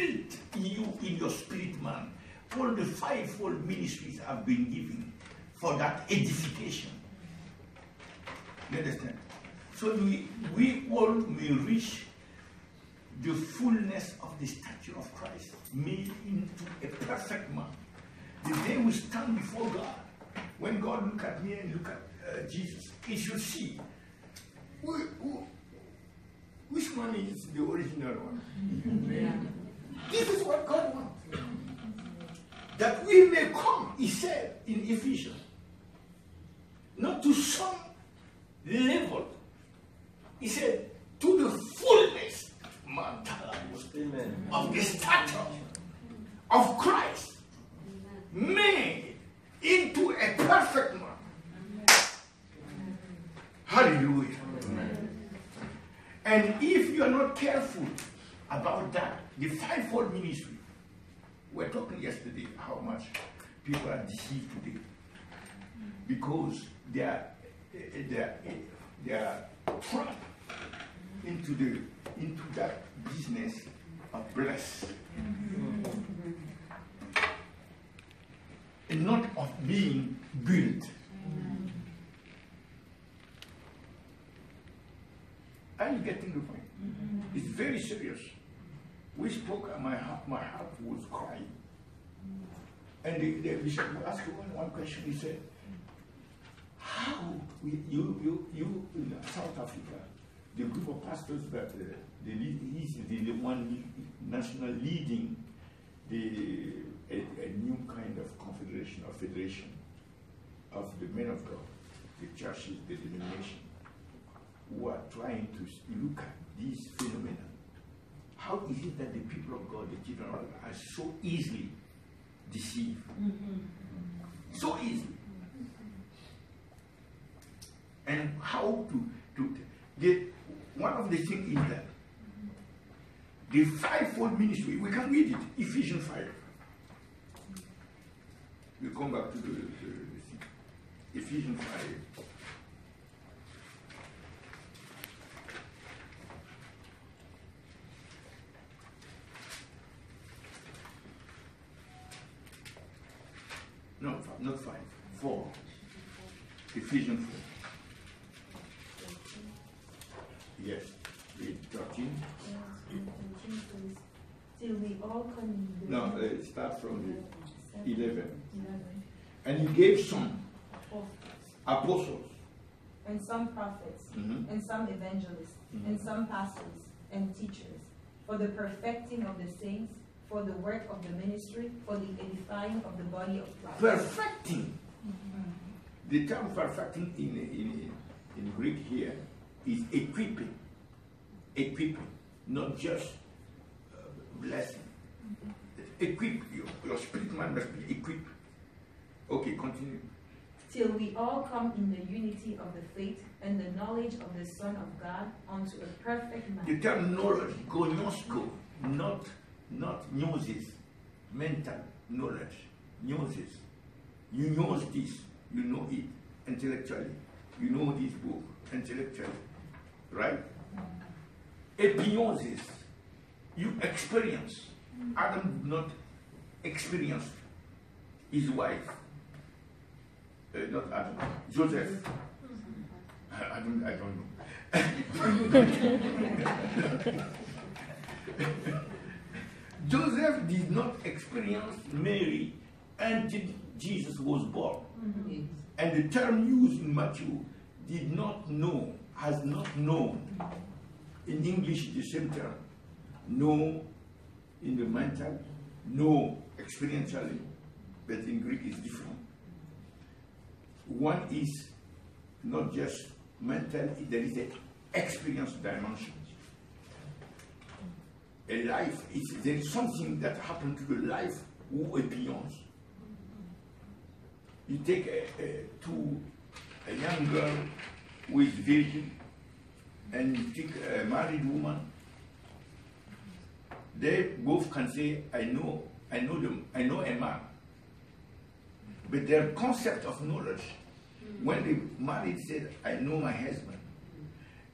built you in your spirit man. All the fivefold ministries have been given for that edification. You understand? So we, we all may reach the fullness of the stature of Christ, made into a perfect man. The day we stand before God, when God look at me and look at uh, Jesus, he should see who, who, which one is the original one. This is what God wants. That we may come, he said in Ephesians, not to some level. He said, to the fullness Amen. of the stature of Christ, made into a perfect man. Hallelujah. And if you are not careful about that, the fivefold ministry, we were talking yesterday how much people are deceived today because they are eh, they are, eh, they are trapped into the into that business of bless and not of being built. Are you getting the point? It's very serious. We spoke and my heart, my heart was crying. And the, the bishop asked one, one question. He said, How you, you, you in South Africa, the group of pastors that uh, the he's the, the one national leading the, a, a new kind of confederation or federation of the men of God, the churches, the denomination, who are trying to look at these phenomena. How is it that the people of God, the children of God, are so easily deceived? Mm-hmm. So easily. And how to, to the, one of the things is that the fivefold ministry, we can read it, Ephesians 5. We come back to the, the, the. Ephesians 5. No, fi- not five, four. Ephesians 4. Yes, read 13. Till we all come in the No, uh, start from the 11. And he gave some Apostles. And some prophets, Mhm. and some evangelists, and Mhm. some pastors and teachers, for the perfecting of the saints, for the work of the ministry, for the edifying of the body of Christ. Perfecting. The term perfecting in, in, in Greek here is equipping. Equipping, not just uh, blessing. Equip, your, your spirit man must be equipped. Okay, continue. Till we all come in the unity of the faith and the knowledge of the Son of God unto a perfect The man. term knowledge, gnosko, not not gnosis, mental knowledge, gnosis. You know this, you know it intellectually. You know this book intellectually, right? Epignosis, you experience. Adam did not experience his wife, uh, not Adam, Joseph. I don't, I don't know. Joseph did not experience Mary until Jesus was born. And the term used in Matthew did not know, has not known. In English, the same term. Know in the mental, know experientially, but in Greek it's different. One is not just mental, there is an experience dimension a life, it's, there is something that happened to the life who appears. You take a, a, to a young girl who is virgin and you take a married woman, they both can say, I know, I know them, I know a man. But their concept of knowledge, when the married said, I know my husband,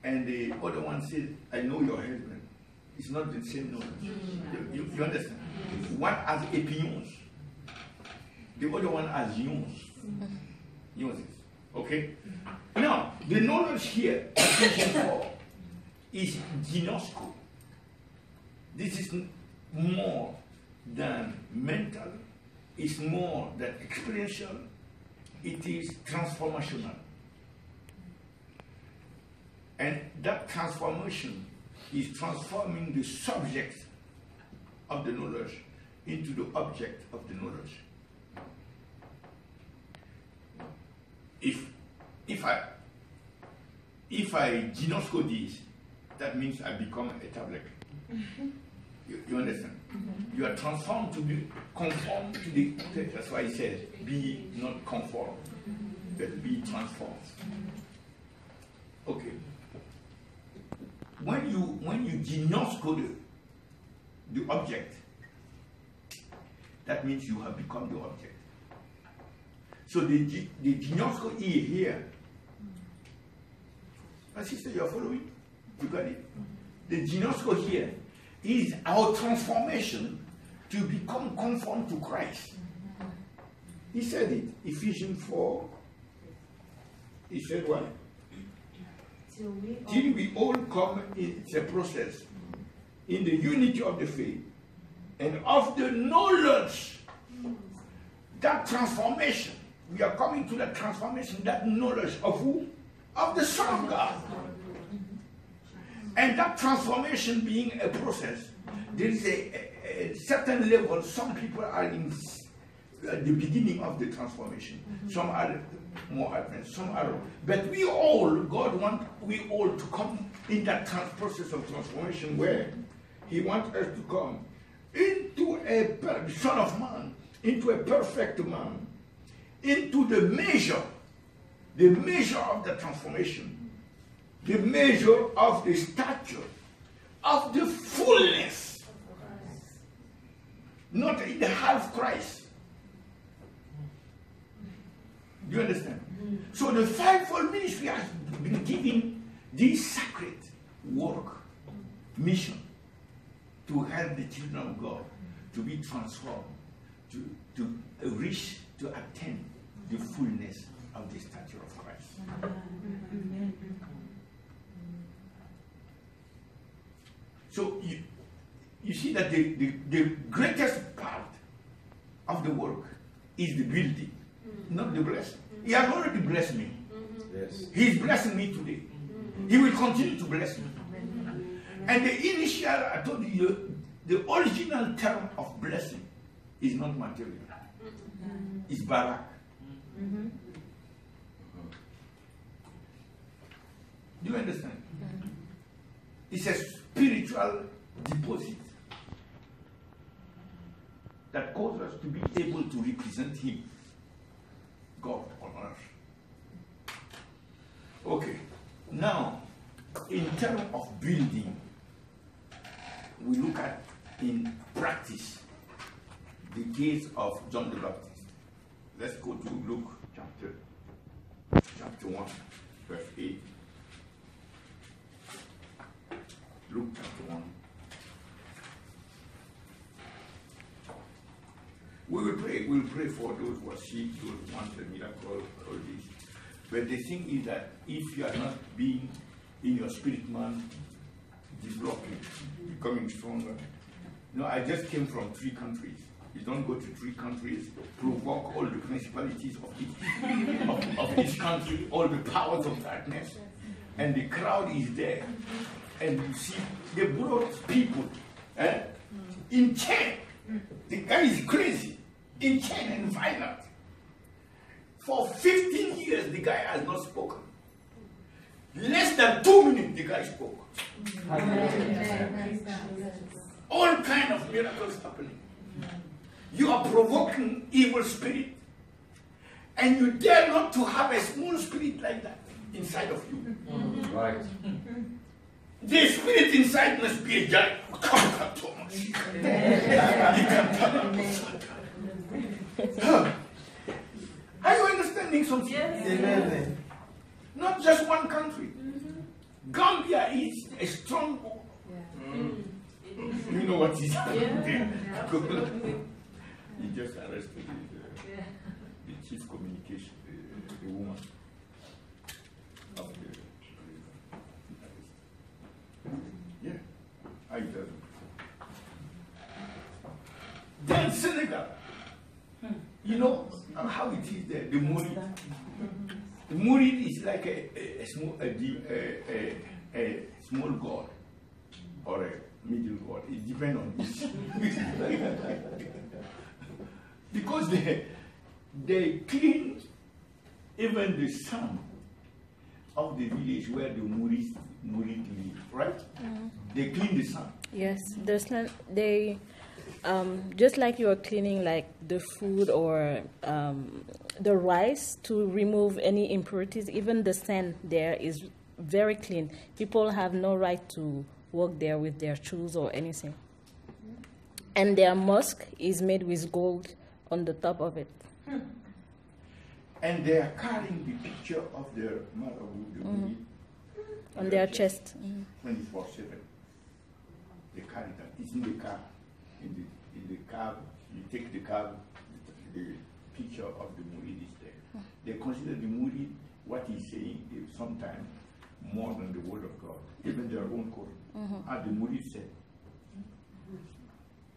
and the other one said, I know your husband, It's not the same knowledge. You, you, understand? One has opinions. The other one has news. News. Okay? Now, the knowledge here, Ephesians 4, is ginosko. This is more than mental, it's more than experiential, it is transformational. And that transformation is transforming the subject of the knowledge into the object of the knowledge. If if I if I ginosko this, that means I become a tablet. You, you understand? Mm-hmm. You are transformed to be conformed to the that's why he says, be not conformed, mm-hmm. but be transformed. Mm-hmm. Okay. When you when you ginosko the, the object, that means you have become the object. So the, the ginosko E here, my sister, you are following? You got it? The ginosko here is our transformation to become conformed to Christ. He said it, Ephesians 4. He said what? Till we all- Till we all come, it's a process, in the unity of the faith and of the knowledge. That transformation, we are coming to that transformation, that knowledge of who? Of the Son of God. And that transformation being a process, there is a, a- a certain level, some people are in at uh, the beginning of the transformation. Mm-hmm. Some are more advanced, some are. But we all, God wants we all to come in that trans- process of transformation where He wants us to come into a per- Son of Man, into a perfect man, into the measure, the measure of the transformation, the measure of the stature, of the fullness, not in the half Christ. Do you understand? So the fivefold ministry has been given this sacred work, mission, to help the children of God to be transformed, to, to reach, to attain the fullness of the stature of Christ. So you, you see that the, the, the greatest part of the work is the building, mm-hmm. not the blessing. Mm-hmm. He has already blessed me. Mm-hmm. Yes. He is blessing me today. He will continue to bless me. And the initial, I told you, the original term of blessing is not material. It's barak. Do you understand? It's a spiritual deposit that caused us to be able to represent Him, God on earth. Okay, now, in terms of building, we look at in practice the case of John the Baptist. Let's go to Luke chapter chapter 1, verse 8. Luke chapter 1. We will pray, we will pray for those who are sick, those who want a miracle, all this. But the thing is that if you are not being in your spirit man developing, becoming stronger. You know, I just came from three countries. You don't go to three countries, provoke all the principalities of of, of each country, all the powers of darkness, and the crowd is there. And you see, they brought people eh, in chain. The guy is crazy, in chain and violent. For 15 years, the guy has not spoken. Less than two minutes, the guy spoke. All kind of miracles happening. You are provoking evil spirit, and you dare not to have a small spirit like that inside of you. Right. The spirit inside must be a giant. Huh. Are you understanding something? Yes. Amen. Not just one country. Mm-hmm. Gambia is a strong. Mm. You know what he's stronghold. he just arrested the, the chief communication, the, the woman of the. Yeah, I tell you. Then Senegal, you know um, how it is there, the Murid. The Murid is like a, a, a small, a, a, small god or a middle god. It depends on each. because they, they clean even the sun of the village where the Murid, Murid live, right? Mm. They clean the sun. Yes, there's not they um, just like you are cleaning like the food or um, the rice to remove any impurities. Even the sand there is very clean. People have no right to walk there with their shoes or anything. And their mosque is made with gold on the top of it. And they are carrying the picture of their mother, the Murid, On their chest. Mm. 24 7. They carry that. It's in the car. In the, in the cab, you take the cab, the, the picture of the Murid is there. Hmm. They consider the Murid, what he's saying, sometimes more than the word of God, even their own Quran. Mm-hmm. As ah, the Murid said.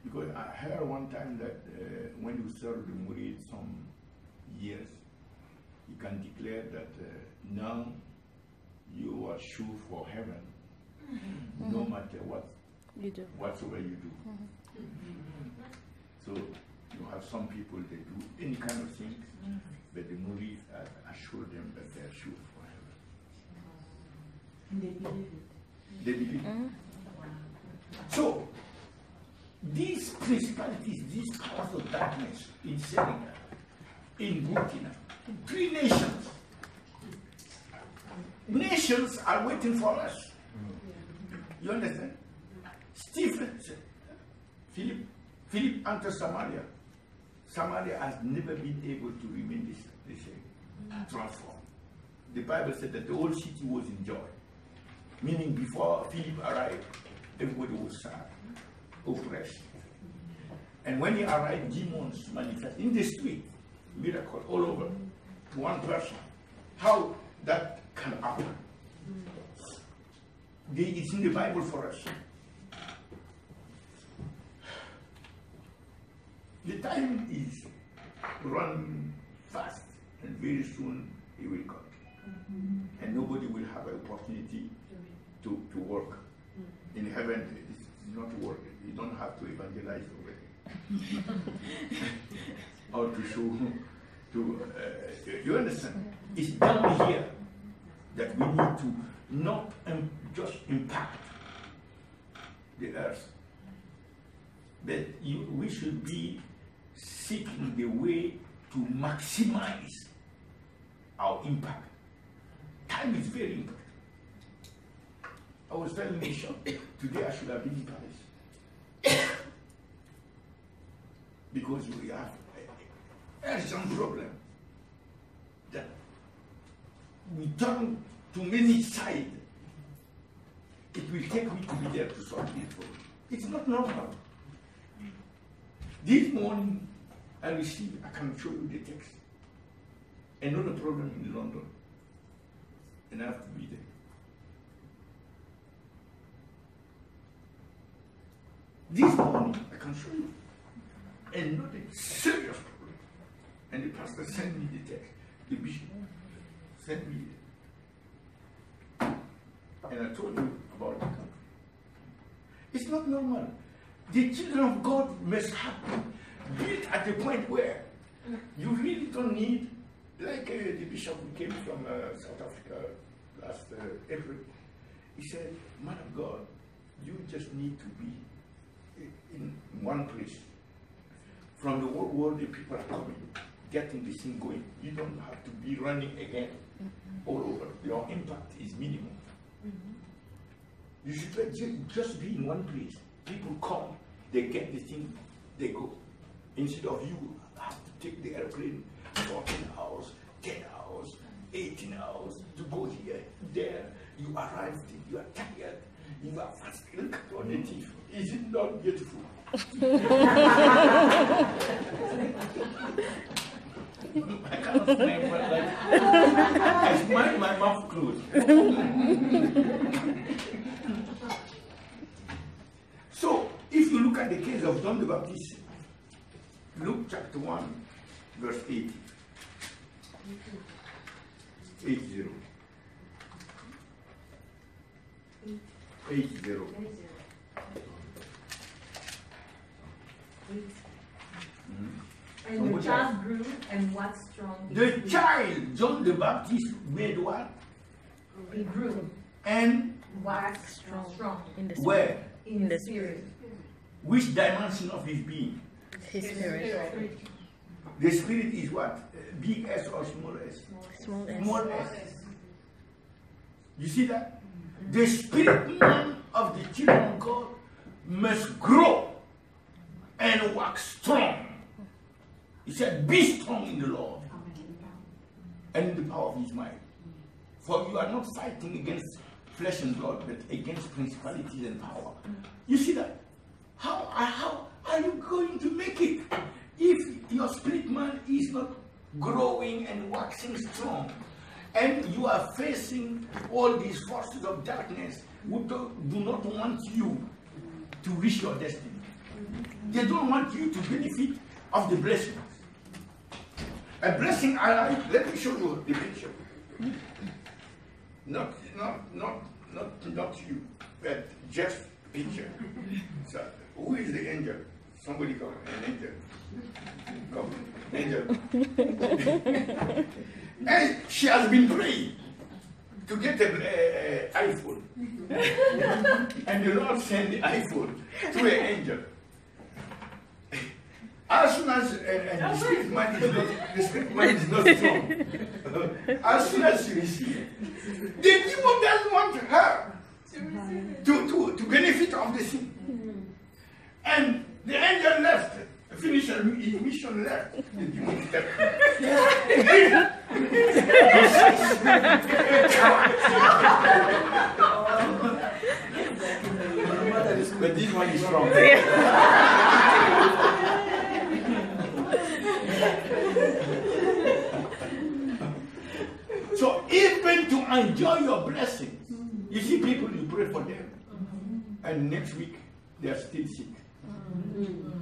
Because I heard one time that uh, when you serve the Murid some years, you can declare that uh, now you are sure for heaven, no mm-hmm. matter what You do. whatsoever you do. Mm-hmm. So you have some people they do any kind of things, but the Murid uh, assure them that they are sure for heaven. And they believe it. They believe. It. So these principalities, these powers of darkness in Senegal, in Burkina, three nations. Nations are waiting for us. You understand? Stephen, Philip, Philip entered Samaria. Samaria has never been able to remain this, the same, uh, transformed. The Bible said that the whole city was in joy. Meaning before Philip arrived, everybody was sad, oppressed. And when he arrived, demons manifest in the street, miracle all over, one person. How that can happen? It's in the Bible for us. The time is running fast, and very soon he will come. And nobody will have an opportunity to, to work. In heaven, it's not work. You don't have to evangelize over there. or to show, to, uh, you understand? It's down here that we need to not um, just impact the earth, but you, we should be seeking the way to maximize our impact. Time is very important. I was telling Nation today I should have been in Paris. because we have a urgent problem that we turn to many sides. It will take me to be there to solve it. It's not normal. This morning I received, I can show you the text. Another problem in London. And I have to be there. This morning, I can show you another serious problem. And the pastor sent me the text. The bishop sent me it. And I told you about the country. It's not normal. The children of God must have built at the point where you really don't need, like uh, the bishop who came from uh, South Africa last uh, April. He said, Man of God, you just need to be in one place. From the whole world, the people are coming, getting this thing going. You don't have to be running again all over. Your impact is minimum. You should just be in one place. People come, they get the thing, they go. Instead of you have to take the airplane 14 hours, 10 hours, 18 hours to go here, there. You arrive, you are tired, you are fasting. Look at your native. Is it not beautiful? I cannot smile, but like, I smile my mouth closed. so, if you look at the case of John the Baptist, Luke chapter 1, verse 80. 80. 80. And the child grew and waxed strong. The spirit. child, John the Baptist, made what? He grew, And waxed strong, strong In the spirit. where? in the the spirit. Which dimension of his being? His spirit. The spirit is what? Big S or small s? Small s. Small s. You see that? The spirit man of the children of God must grow and wax strong. He said, Be strong in the Lord and in the power of his might. For you are not fighting against flesh and blood, but against principalities and power. You see that? How, I how are you going to make it if your spirit man is not growing and waxing strong? And you are facing all these forces of darkness who do, do not want you to reach your destiny. They don't want you to benefit of the blessings. A blessing, I, I- let me show you the picture. Not, not, not, not, not you, but just picture. So, who is the angel? Somebody come, an angel. Come, angel. and she has been praying to get an uh, uh, iPhone. and the Lord sent the iPhone to an angel. As soon as and, and the spirit man is not the spirit man is not strong. as soon as she receives it, the demon doesn't want her to, to, to benefit of the sin. And the angel left, finished his mission left. The demon left. but this one is strong. So even to enjoy your blessings, you see people you pray for them, and next week they are still sick. Mm.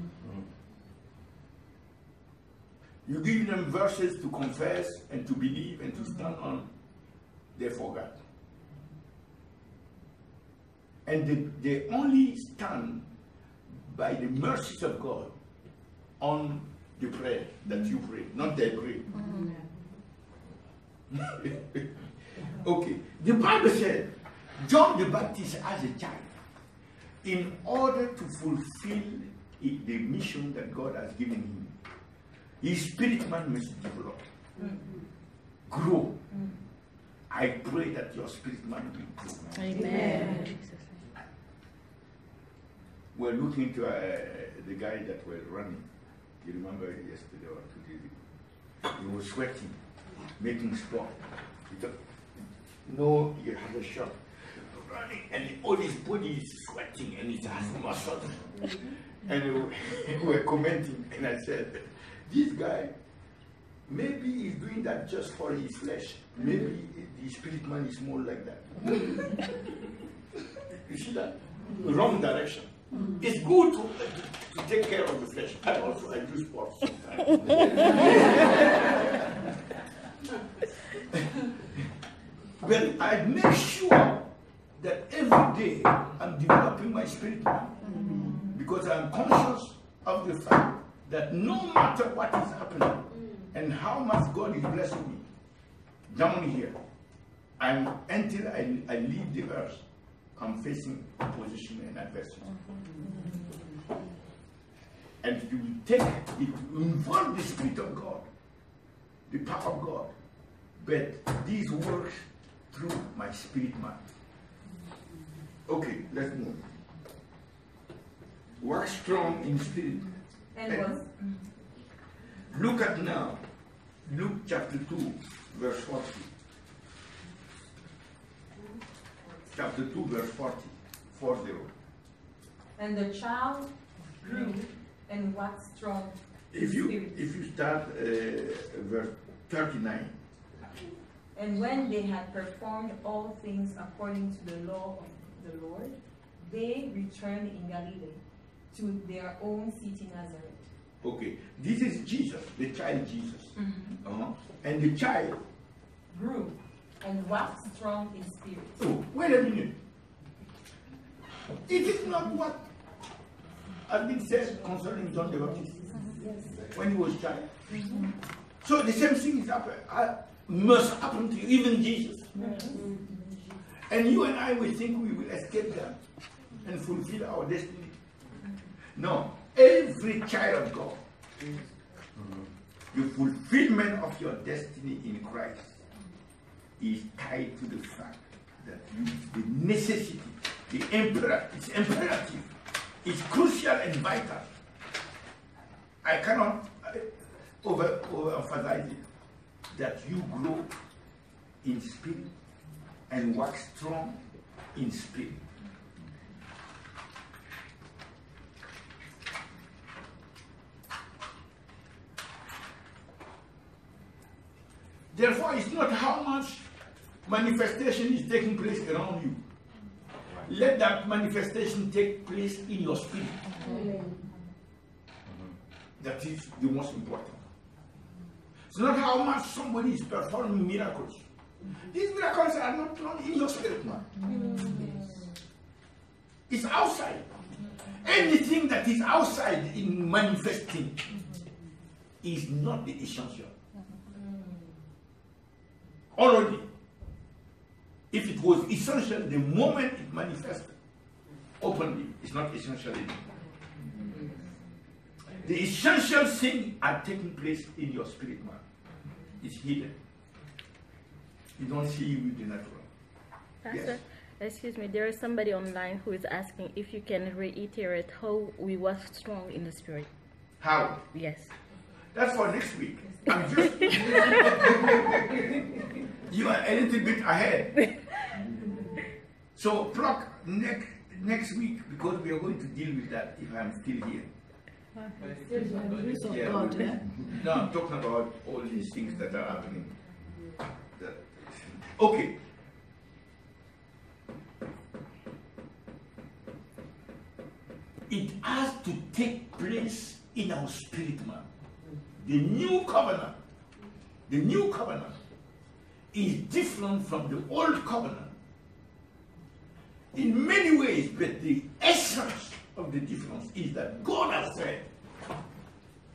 You give them verses to confess and to believe and to stand on, they forgot. And they, they only stand by the mercies of God on the prayer that you pray, not their prayer. Mm. okay, the Bible said John the Baptist as a child, in order to fulfill it- the mission that God has given him, his spirit man must develop, grow. I pray that your spirit man will grow. Amen. We're looking to uh, the guy that was running. You remember yesterday or two days ago? He was sweating, making sport. He thought, no, he has a shot. Running, and all his body is sweating and it has muscles. Mm-hmm. and we were commenting, and I said, this guy, maybe he's doing that just for his flesh. Maybe the spirit man is more like that. you see that? Wrong direction. Mm-hmm. It's good to, to take care of the flesh. I also I do sports sometimes. well, I make sure that every day I'm developing my spirit man because I'm conscious of the fact that no matter what is happening and how much God is blessing me down here, I'm until I, I leave the earth, I'm facing opposition and adversity. And it will take, it will involve the Spirit of God, the power of God. But these works through my spirit man. Okay, let's move. Work strong in spirit. And was Look at now, Luke chapter 2, verse 40. Chapter 2, verse 40. 40. And the child grew and waxed strong If you spirit. if you start uh, verse 39, And when they had performed all things according to the law of the Lord, they returned in Galilee to their own city Nazareth. okay, this is Jesus, the child Jesus, uh-huh. and the child. Grew and waxed strong in spirit. Oh, wait a minute. It is not what has been said concerning John the Baptist when he was child. So the same thing is happen, uh, must happen to you, even Jesus. And you and I will think we will escape that and fulfill our destiny. No, every child of God, the fulfillment of your destiny in Christ is tied to the fact that you, the necessity, the imperative, it's imperative, it's crucial and vital. I cannot uh, over overemphasize it that you grow in spirit and wax strong in spirit. Therefore, it's not how much manifestation is taking place around you. Let that manifestation take place in your spirit. That is the most important. It's not how much somebody is performing miracles. These miracles are not in your spirit, man. Mm-hmm. It's outside. Anything that is outside in manifesting is not the essential. Mm-hmm. Already, if it was essential the moment it manifested openly, it's not essential anymore. Mm-hmm. The essential thing are taking place in your spirit man. It's hidden. You don't see it with the natural. Pastor, excuse me, there is somebody online who is asking if you can reiterate how we were strong in the spirit. How? Yes. That's for next week. I'm just you are a little bit ahead. So pluck next next week because we are going to deal with that if I'm still here. Yeah, we- no, I'm talking about all these things that are happening. Okay. It has to take place in our spirit man. The new covenant, the new covenant is different from the old covenant in many ways, but the essence of the difference is that God has said,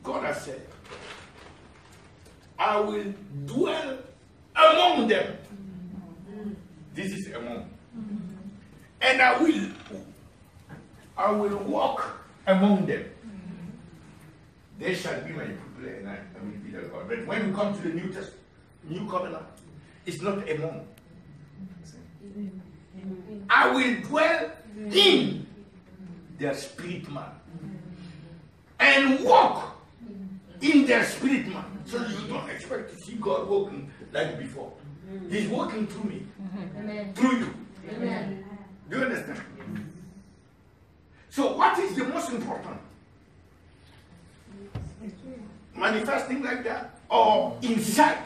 God has said, I will dwell among them. This is among. And I will I will walk among them. They shall be my people and I, I will be their God. But when we come to the New Testament, New Covenant, it's not a among. I will dwell in their spirit man and walk in their spirit man. So you don't expect to see God walking like before. Mm-hmm. He's walking through me, mm-hmm. Amen. through you. Amen. Do you understand? So, what is the most important? Manifesting like that or inside?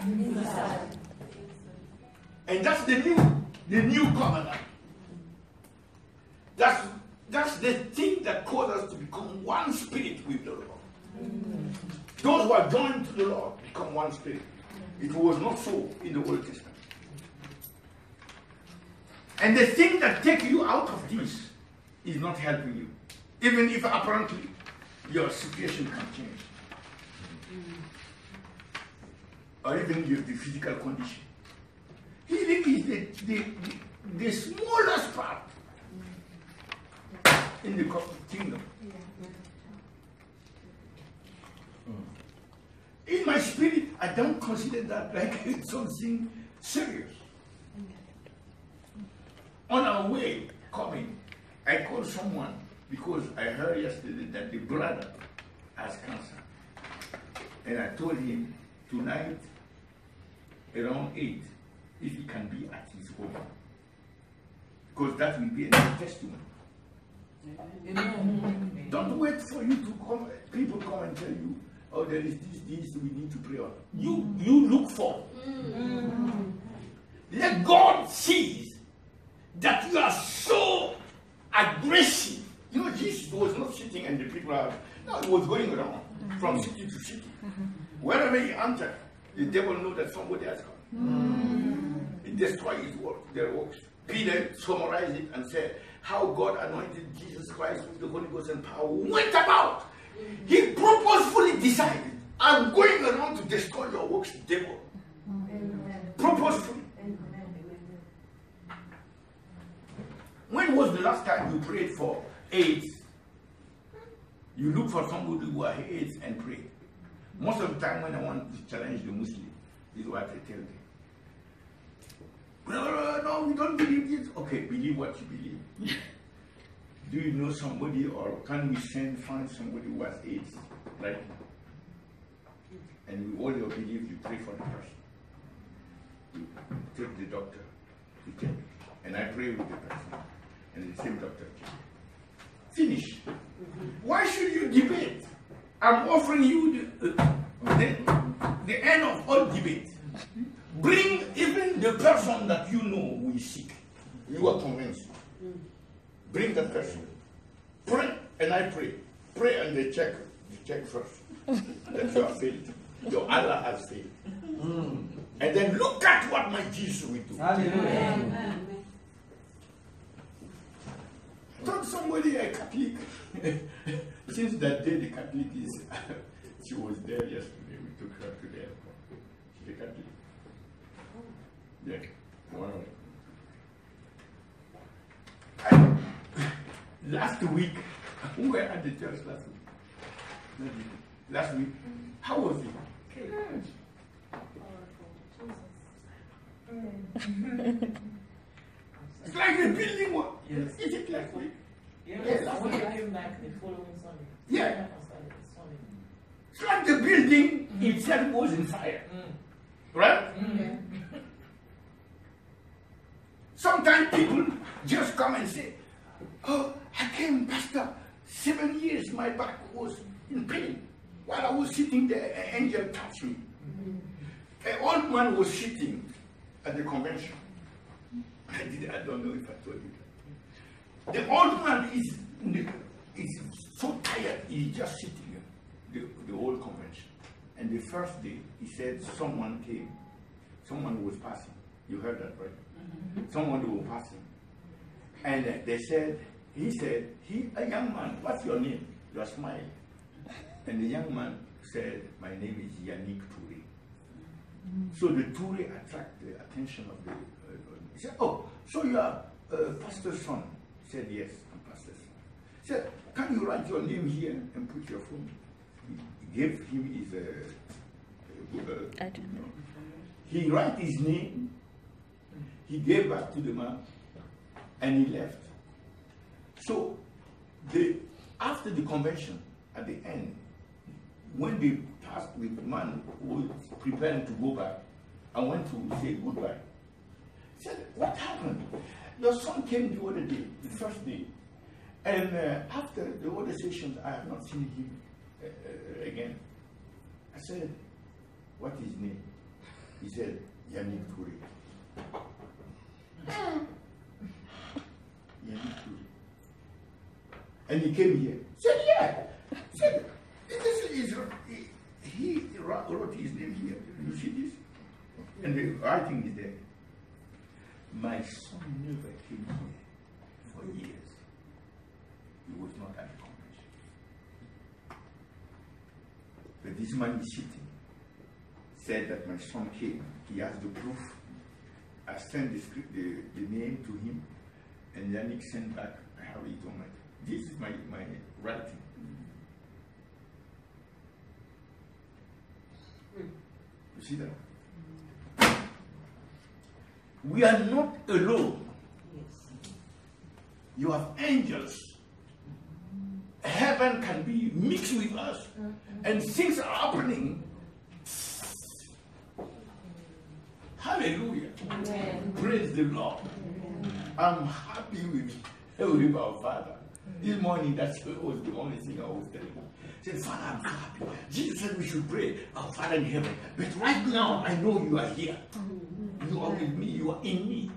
And that's the new, the new covenant. That's that's the thing that caused us to become one spirit with the Lord. Mm-hmm. Those who are joined to the Lord become one spirit. It was not so in the Old Testament. And the thing that takes you out of this is not helping you. Even if apparently your situation can change. Or even your the physical condition. Healing is the, the, the, the smallest part in the kingdom. In my spirit, I don't consider that like something serious. On our way coming, I called someone because I heard yesterday that the brother has cancer. And I told him tonight around 8 if he can be at his home. Because that will be a new testimony. Don't wait for you to come. People come and tell you, "Oh, there is this, this we need to pray on." Mm. You you look for. Mm. Let God see that you are so aggressive. You know, Jesus was not sitting and the people are. No, he was going around from mm. city to city. Wherever he entered, the devil knew that somebody has come. He destroyed his work, their works. Peter summarized it and said, How God anointed Jesus Christ with the Holy Ghost and power went about. He purposefully decided, I'm going around to destroy your works, devil. Purposefully. When was the last time you prayed for AIDS? You look for somebody who has AIDS and pray. Most of the time when I want to challenge the Muslim, this is what I tell them. No, no, no, we don't believe this. Okay, believe what you believe. Do you know somebody or can we send find somebody who has AIDS right? And with all your belief, you pray for the person. You take the doctor to check. And I pray with the person. And the same doctor check. Finish. Why should you debate? I'm offering you the, uh, the, the end of all debate. Bring even the person that you know who is sick. You are convinced. Bring that person. Pray, and I pray. Pray and they check. Check first. that you are failed. Your Allah has failed. Hmm. And then look at what my Jesus will do. Hallelujah. Told somebody a Catholic. Since that day, the Catholic is. she was there yesterday. We took her to the airport. She's a Catholic. Oh. Yeah, one of them. And last week, we were at the church last week. Last week, how was it? It's like the building was. Yes. Is it like we? Yes, Yes. I want came back the following Sunday. Yeah. Came back on Sunday, Sunday. It's like the building itself was in fire. Right? Sometimes people just come and say, Oh, I came, Pastor, seven years my back was in pain. While I was sitting there, an angel touched me. An old man was sitting at the convention. I, did, I don't know if I told you that. The old man is, is so tired, he's just sitting the, the whole convention. And the first day, he said someone came, someone was passing. You heard that, right? Someone was passing. And uh, they said, he said, he, a young man, what's your name? You are smiling. And the young man said, my name is Yannick Touré. So the Touré attracted the attention of the. Uh, he said, "Oh, so you are uh, pastor's son?" He said, "Yes, I'm pastor's son." He said, "Can you write your name here and put your phone?" He gave him his. Uh, uh, I don't know. He write his name. He gave back to the man, and he left. So, the after the convention, at the end, when they passed with the man who was preparing to go back, I went to say goodbye. He said, What happened? Your son came the other day, the first day. And uh, after the other sessions, I have not seen him uh, uh, again. I said, What is his name? He said, Yannick Touré. Yannick Touré. And he came here. Said, Yeah. Said, this is, he, wrote his name here. You see this? And the writing is there. My son never came here for years. He was not at the convention. But this man is sitting. Said that my son came. He has the proof. I sent the, script, the, the name to him, and Yannick sent back. I have it on my. This is my, my writing. You see that? We are not alone. Yes. You have angels. Heaven can be mixed with us, mm-hmm. and things are happening. Hallelujah. Praise the Lord. I'm happy with, with our Father. This morning, that's was the only thing I was telling him. I said, Father, I'm so happy. Jesus said we should pray, our Father in heaven. But right now, I know you are here. You are with me. You are in me.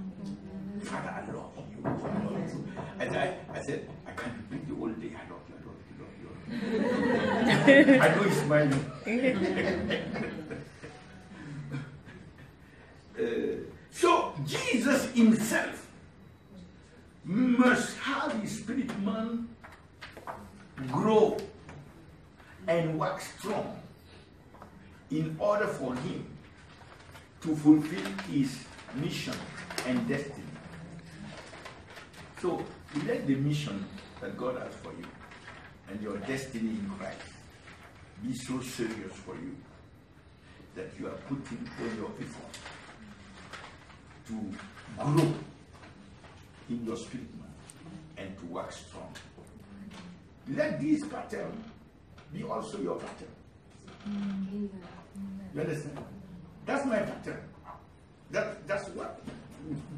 Father, I love you. And I, I said, I can't repeat the whole day. I love you. I love you. I love you. I know he's smiling. Uh, so Jesus himself must have his spirit man grow and wax strong in order for him to fulfill his mission and destiny. So let the mission that God has for you and your destiny in Christ be so serious for you that you are putting all your effort to grow in your spirit man and to work strong. Let this pattern be also your pattern. You understand? That's my pattern. That, that's what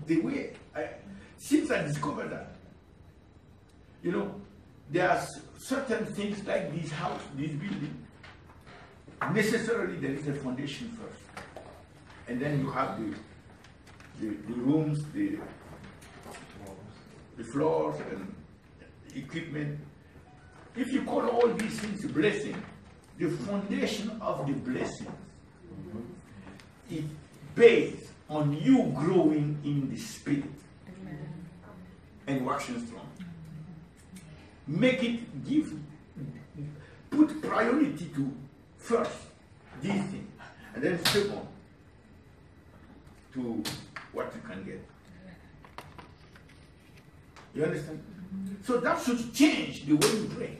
the way I since I discovered that. You know, there are certain things like this house, this building. Necessarily there is a foundation first. And then you have the the, the rooms, the the floors and equipment. If you call all these things blessing, the foundation of the blessing is based on you growing in the spirit and waxing strong. Make it give put priority to first these things and then second to what you can get. You understand? So that should change the way you pray,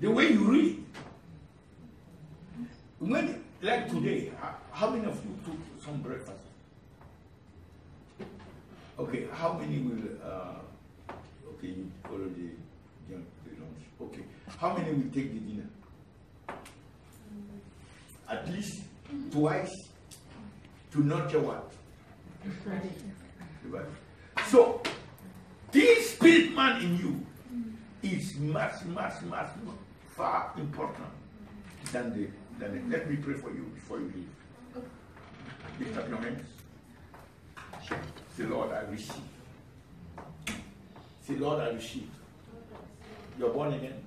the way you read. When, like today, how- many of you took some breakfast? Okay, how many will, uh, okay, you already the lunch. Okay, how many will take the dinner? At least twice to nurture what? Body. So, this spirit man in you is much, much, much far important than the, than the. Let me pray for you before you leave. Lift up your hands. Say, Lord, I receive. Say, Lord, I receive. You're born again.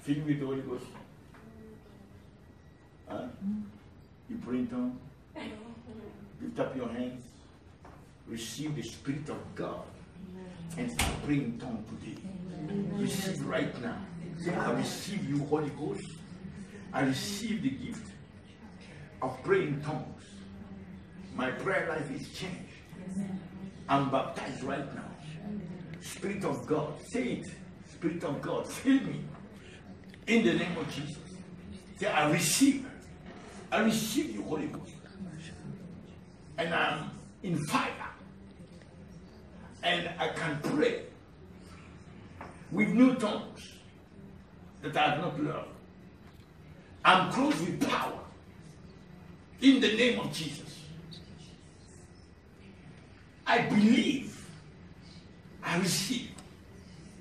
Filled with the Holy Ghost. Huh? You pray in tongues. Lift up your hands. Receive the Spirit of God. And start praying in tongues today. Receive right now. Say, I receive you, Holy Ghost. I receive the gift of praying in tongues. My prayer life is changed. I'm baptized right now. Spirit of God, say it. Spirit of God, fill me in the name of Jesus. Say, I receive. I receive you, Holy Ghost. And I'm in fire. And I can pray with new tongues that I have not learned. I'm clothed with power in the name of Jesus. I believe. I receive.